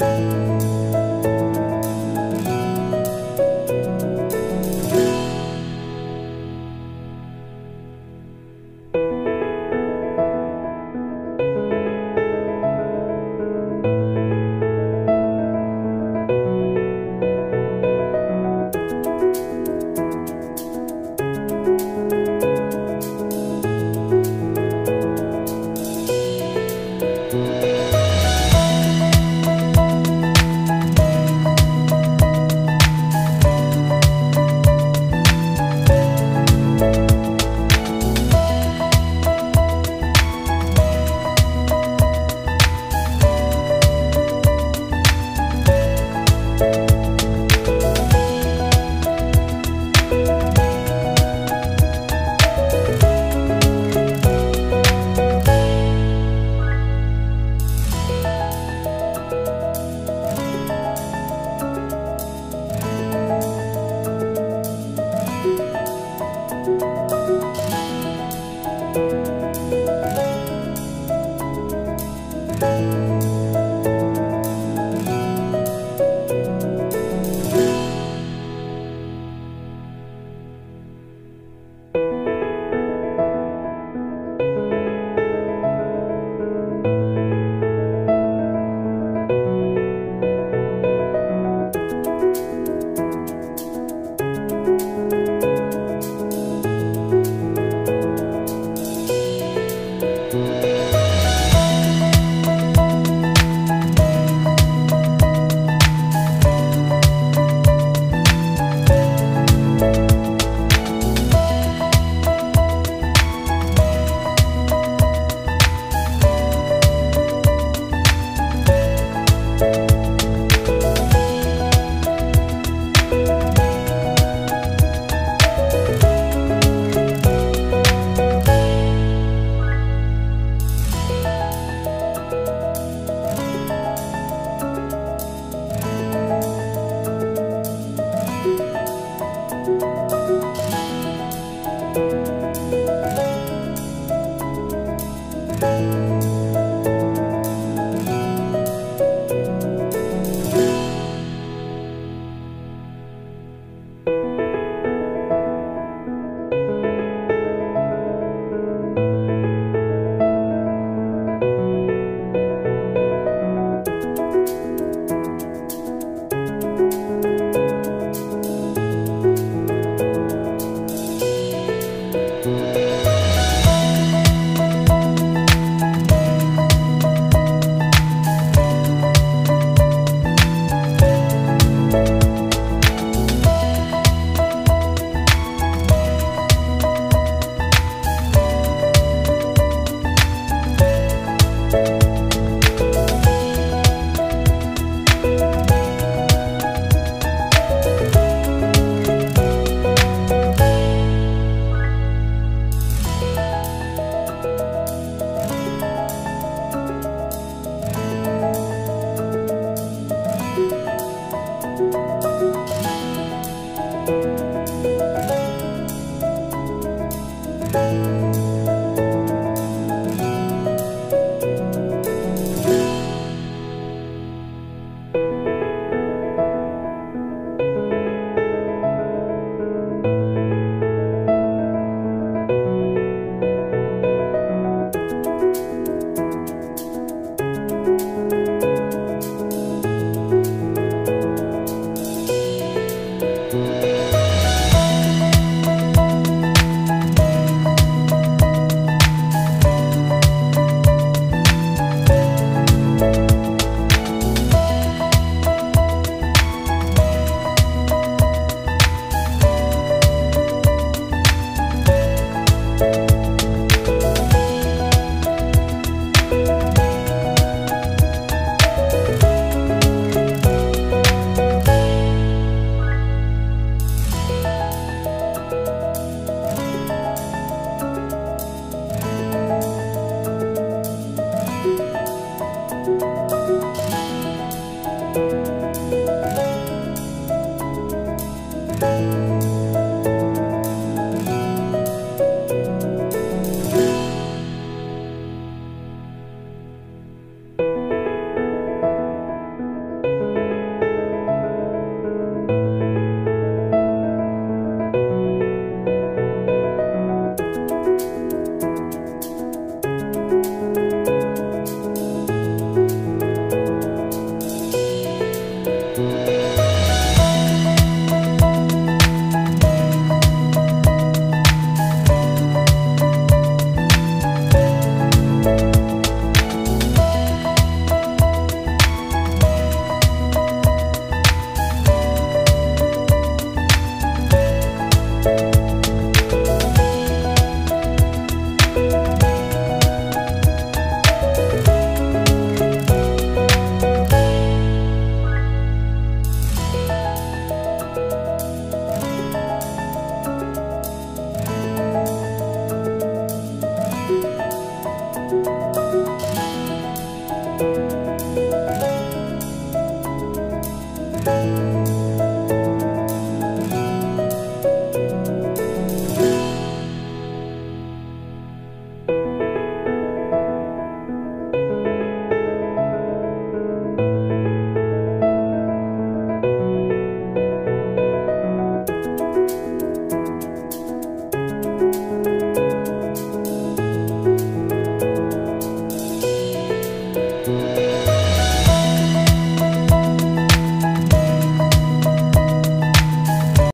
Bye.